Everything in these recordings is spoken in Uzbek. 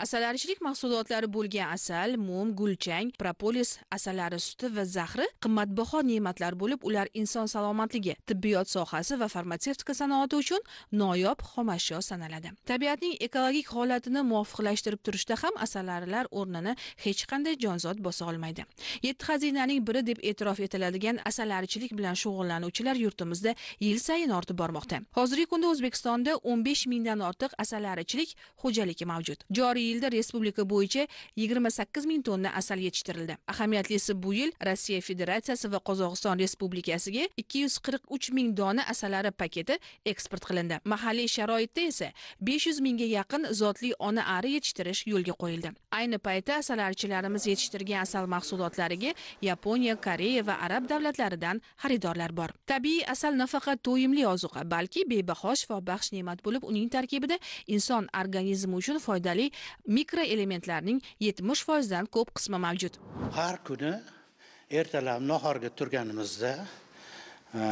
asalarichilik mahsulotlari bo'lgan asal mum gulchang propolis asalari suti va zahri qimmatbaho ne'matlar bo'lib ular inson salomatligi tibbiyot sohasi va farmatsevtika sanoati uchun noyob xomashyo sanaladi. Tabiatning ekologik holatini muvofiqlashtirib turishda ham asalarilar o'rnini hech qanday jonzot bosa olmaydi. Yetti xazinaning biri deb e'tirof etiladigan asalarichilik bilan shug'ullanuvchilar yurtimizda yil sayin ortib bormoqda. Hozirgi kunda o'zbekistonda o'n besh mingdan ortiq asalarichilik xo'jaligi mavjud. Joriy yilda respublika bo'yicha yigirma sakkiz ming tonna asal yetishtirildi. Ahamiyatlisi bu yil rossiya federatsiyasi va qozog'iston respublikasiga ikki yuz qirq uch ming dona asalari paketi eksport qilindi. Mahalliy sharoitda esa besh yuz mingga yaqin zotli ona ari yetishtirish yo'lga qo'yildi. Ayni paytda asalarichilarimiz yetishtirgan asal mahsulotlariga yaponiya koreya va arab davlatlaridan xaridorlar bor. Tabiiy asal nafaqat to'yimli ozuqa balki bebaho shifobaxsh ne'mat bo'lib uning tarkibida inson organizmi uchun foydali mikroelementlarning yetmish foizdan ko'p qismi mavjud. Har kuni ertalab nahorga turganimizda e,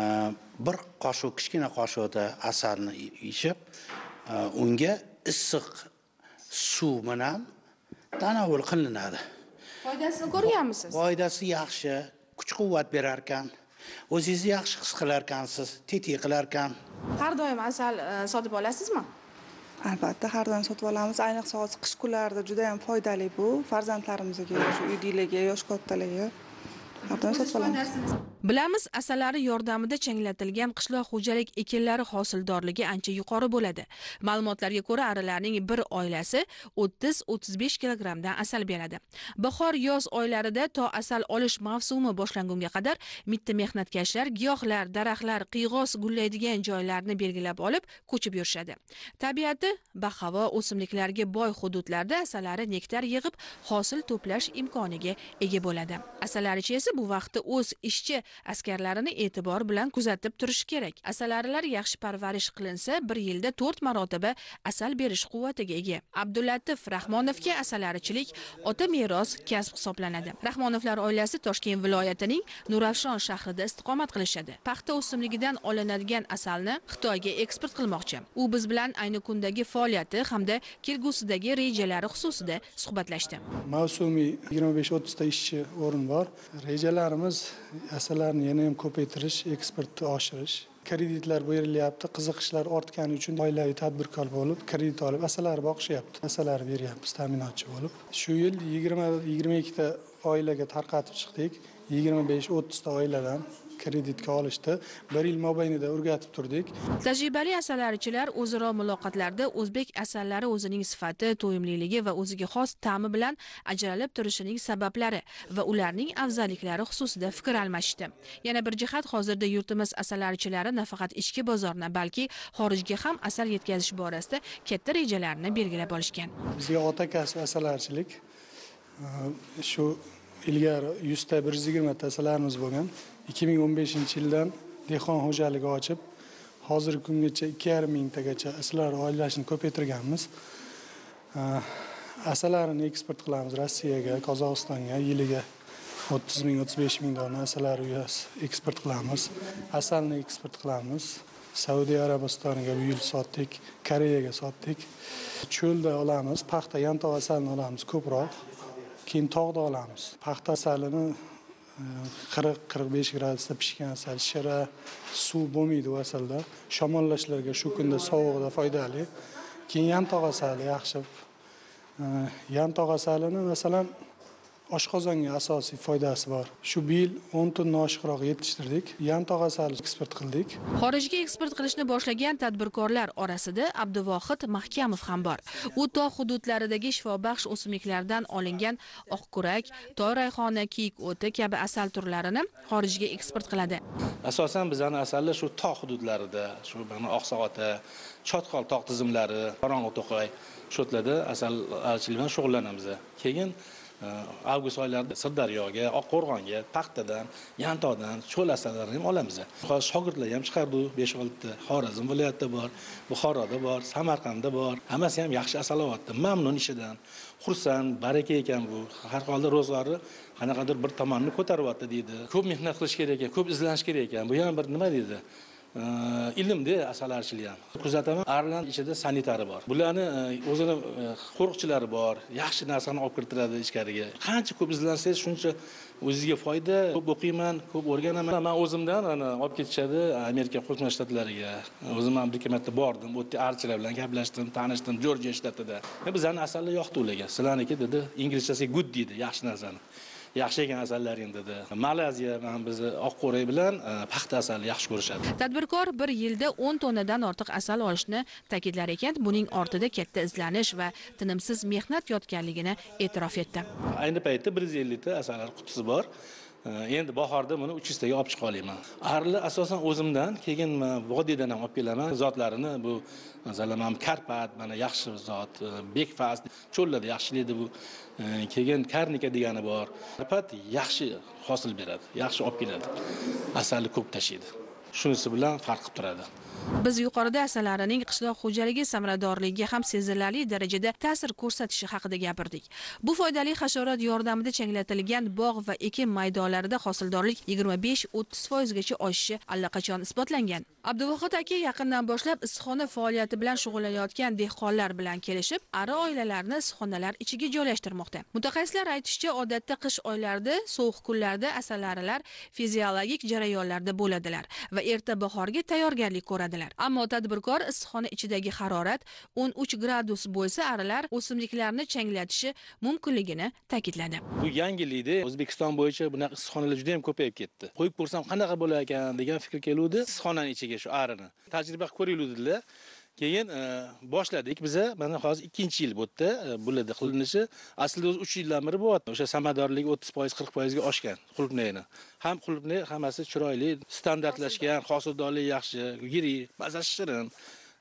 bir qoshiq kichkina qoshiqda asalni ichib e, unga issiq suv bilan tanovul qilinadi. Foydasini ko'rganmisiz? Foydasi yaxshi kuch quvvat berar ekan o'zingizni yaxshi his qilar ekansiz tetik qilar ekan har doim asal e, sotib olasizmi albatta har doim sotib olamiz. Ayniqsa hozir qish kunlarida juda yam foydali bu. Farzandlarimizga shu uydagilarga yosh kattalarga har doim sotib olamiz bilamiz asalari yordamida changlatilgan qishloq xo'jalik ekinlari hosildorligi ancha yuqori bo'ladi. Ma'lumotlarga ko'ra arilarning bir oilasi o'ttiz o'ttiz besh kilogrammdan asal beradi. Bahor yoz oylarida to asal olish mavsumi boshlangunga qadar mitti mehnatkashlar giyohlar daraxtlar qiyg'os gullaydigan joylarni belgilab olib ko'chib yurishadi. Tabiati bahavo o'simliklarga boy hududlarda asalari nektar yig'ib hosil to'plash imkoniga ega bo'ladi. Asalarichi esa bu vaqtda o'z ishchi askarlarini e'tibor bilan kuzatib turishi kerak. Asalarilar yaxshi parvarish qilinsa bir yilda to'rt marotaba asal berish quvvatiga ega. Abdullatif rahmonovga asalarichilik ota meros kasb hisoblanadi. Rahmonovlar oilasi toshkent viloyatining nurafshon shahrida istiqomat qilishadi. Paxta o'simligidan olinadigan asalni xitoyga eksport qilmoqchi. U biz bilan ayni kundagi faoliyati hamda kelgusidagi rejalari xususida suhbatlashdi. Mavsumiy yigirma besh o'ttizta ishchi o'rin bor. Rejalarimiz asallarni yana ham ko'paytirish eksportni oshirish. Kreditlar berilyapti qiziqishlar ortgani uchun oilaviy tadbirkor bo'lib kredit olib asalari boqishyapti. Asalari beryapmiz ta'minotchi bo'lib. Shu yil yigirma yigirma ikkita oilaga tarqatib chiqdik. Yigirma besh o'ttizta oiladan kreditga olishdi. Bir yil mobaynida o'rgatib turdik. Tajribali asalarichilar o'zaro muloqotlarda o'zbek asallari o'zining sifati to'yimliligi va o'ziga xos ta'mi bilan ajralib turishining sabablari va ularning afzalliklari xususida fikr almashishdi. Yana bir jihat hozirda yurtimiz asalarichilari nafaqat ichki bozorni balki xorijga ham asal yetkazish borasida katta rejalarni belgilab olishgan. Bizga ota kasb asalarichilik shu ilgari yuzta bir yuz yigirmata asalarimiz bo'lgan ikki ming o'n beshinchi yildan dehqon xo'jaligi ochib hozirgi kungacha ikki yarim mingtagacha asalar oilashini ko'paytirganmiz. Asalarini eksport qilamiz rossiyaga qozog'istonga yiliga o'ttiz ming o'ttiz besh ming dona asalari eksport qilamiz. Asalni eksport qilamiz. Saudiya arabistoniga bu yil sotdik koreyaga sotdik. Cho'lda olamiz paxta yantoq asalini olamiz ko'proq. Keyin tog'da olamiz. Paxta asalini qirq qirq besh gradusda pishgan asal shira suv bo'lmaydi u asalda. Shamollashlarga shu kunda sovuqda foydali. Keyin yantoq asali yaxshi. Yantoq asalini masalan oshqozonga asosiy foydasi bor. Shu bu yil o'n tonna oshiqroq yetishtirdik yantoq asali eksport qildik. Xorijga eksport qilishni boshlagan tadbirkorlar orasida abduvohid mahkamov ham bor. U tog' hududlaridagi shifobaxsh o'simliklardan olingan oqkurak toy rayhoni kiyik o'ti kabi asal turlarini xorijga eksport qiladi. Asosan bizani asallar shu tog' hududlarida shu mana oqsaota chotqol tog' tizimlari qorong'i to'qay shu yerlarda asalchilik bilan shug'ullanamiz. Keyin avgust oylarida sirdaryoga oqqo'rg'onga paxtadan yantoqdan cho'l asallarni ham olamiz hozir shogirdlar ham chiqardi besh oltita xorazm viloyatida bor buxoroda bor samarqandda bor. Hammasi ham yaxshi asal olyapti mamnun ishidan. Xursand baraka ekan bu. Har holda ro'zg'ori qanaqadir bir tomonni ko'taryapti deydi. Ko'p mehnat qilish kerak ekan ko'p izlanish kerak ekan. Bu ham bir nima deydi. Ilmda asalarichilik ham kuzataman arlan ichida sanitari bor. Bularni e, o'zini e, qo'riqchilari bor yaxshi narsani olib kiritiladi ichkariga. Qancha ko'p izlansangiz shuncha o'zizga foyda. Ko'p o'qiyman ko'p o'rganaman. Man o'zimdan olib ketishadi amerika qo'shma shtatlariga. O'zim ham bir ikki marta bordim u yerda archilar bilan gaplashdim tanishdim jorjiya shtatida. E, Bizani asallar yoqdi ularga. Sizlarniki dedi inglizchasiga good deydi yaxshi narsani. Yaxshi ekan asallaring dedi. Malayziya mana bizni oqqurak bilan e, paxta asalni yaxshi ko'rishadi. Tadbirkor bir yilda o'n tonnadan ortiq asal olishni ta'kidlar ekan. Buning ortida katta izlanish va tinimsiz mehnat yotganligini e'tirof etdi. Ayni paytda bir yuz ellikta asallar qutisi bor Э, endi bahorda buni uch yuztaga olib chiqa olaman arli asosan o'zimdan keyin vodiydan ham olib kelaman. Zotlarini bu e, masalan mana karpat mana yaxshi zot e, bekfast cho'llarda yaxshilaydi bu. E, keyin karnika degani bor. Karpat yaxshi hosil beradi yaxshi olib keladi. Asalni ko'p tashiydi. Shunisi bilan farq qilib turadi. Biz yuqorida asalarining qishloq xo'jaligi samaradorligiga ham sezilarli darajada ta'sir ko'rsatishi haqida gapirdik. Bu foydali hasharot yordamida changlatilgan bog' va ekin maydonlarida hosildorlik yigirma besh o'ttiz foizgacha oshishi allaqachon isbotlangan. Abduvohid aka yaqindan boshlab issiqxona faoliyati bilan shug'ullanayotgan dehqonlar bilan kelishib ari oilalarini issiqxonalar ichiga joylashtirmoqda. Mutaxassislar aytishicha odatda qish oylarida sovuq kunlarda asalarilar fiziologik jarayonlarda bo'ladilar va erta bahorga tayyorgarlik ko'radilar. Ammo tadbirkor issiqxona ichidagi harorat 13 gradus bo'lsa arilar o'simliklarni changlatishi mumkinligini ta'kidladi. Bu yangilikda o'zbekiston bo'yicha bunaqa issiqxonalar juda yam ko'payib ketdi. Qo'yib ko'rsam qanaqa bo'lar ekan degan fikr keluvdi. Issiqxonani ichiga shu arini tajriba ko'ringlar keyin e, boshladik biza. Mana hozir ikkinchi yil e, bu yerda bularda qilinishi. Aslida o'zi uch yildan beri bo'lyapti. O'sha samaradorlik o'ttiz foiz qirq foizga oshgan qulupnayni ham qulupnay hammasi chiroyli standartlashgan hosildorlik yaxshi yirik mazasi shirin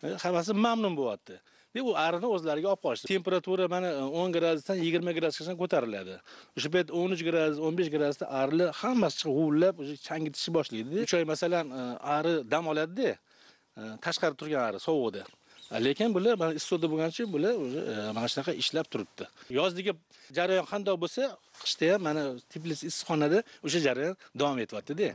e, hammasi mamnun bo'lyapti. U arini o'zlariga olib qolishdi temperatura mana o'n gradusdan yigirma gradusgacha ko'tariladi. O'sha payt o'n uch gradus o'n besh gradusda arilar hammasi chiqib g'uvillab o'sha changitishni boshlaydi. Uch oy masalan ari dam oladida. Tashqarida turganlari sovuqda lekin bular mana issiqda bo'lgani uchun bular уже e, mana shunaqa ishlab turibdi. Yozdagi jarayon qandoq bo'lsa qishda ham mana teplis issiqxonada o'sha jarayon davom etyaptida.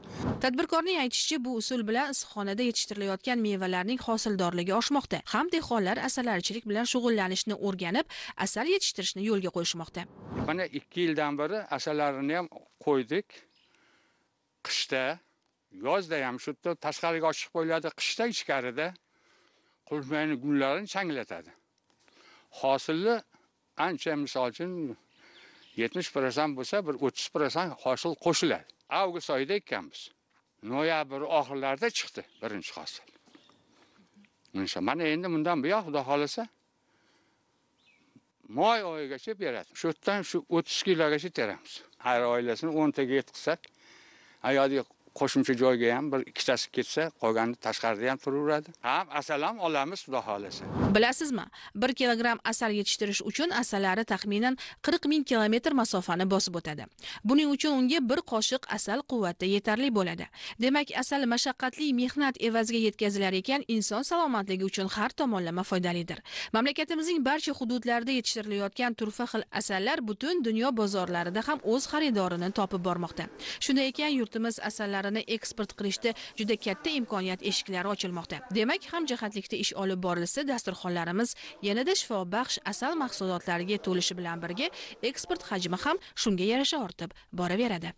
Tadbirkorning aytishicha bu usul bilan issiqxonada yetishtirilayotgan mevalarning hosildorligi oshmoqda. Ham dehqonlar asalarichilik bilan shug'ullanishni o'rganib asal yetishtirishni yo'lga qo'yishmoqda. Mana ikki yildan beri asalarini ham qo'ydik. Qishda yozda ham shu yerda tashqariga ochib qo'yiladi qishda ichkarida qulupnayni gullarini changlatadi. Hosilni ancha misol uchun yetmish prosent bo'lsa bir o'ttiz prosent hosil qo'shiladi. Avgust oyida ekkanmiz noyabr oxirlarida chiqdi birinchi hosil. Mana endi bundan buyon xudo xohlasa moy oyigacha beradi. Shu yerdan shu o'ttiz kilogacha teramiz. Har oilasini o'ntaga yetkazsak yoqdagi qo'shimcha joyga ham bir ikkitasi ketsa qolgani tashqarida ham turaveradi. Ham asal ham olamiz xudo xohlasa. Bilasizmi bir kilogramm asal yetishtirish uchun asalari taxminan qirq ming kilometr masofani bosib o'tadi. Buning uchun unga bir qoshiq asal quvvatda yetarli bo'ladi. Demak asal mashaqqatli mehnat evaziga yetkazilar ekan inson salomatligi uchun har tomonlama foydalidir. Mamlakatimizning barcha hududlarida yetishtirilayotgan turfa xil asallar butun dunyo bozorlarida ham o'z xaridorini topib bormoqda. Shunday ekan yurtimiz asallar mahsulotlarini eksport qilishda juda katta imkoniyat eshiklari ochilmoqda. Demak hamjihatlikda ish olib borilsa dasturxonlarimiz yanada shifobaxsh asal mahsulotlariga to'lishi bilan birga eksport hajmi ham shunga yarasha ortib boraveradi.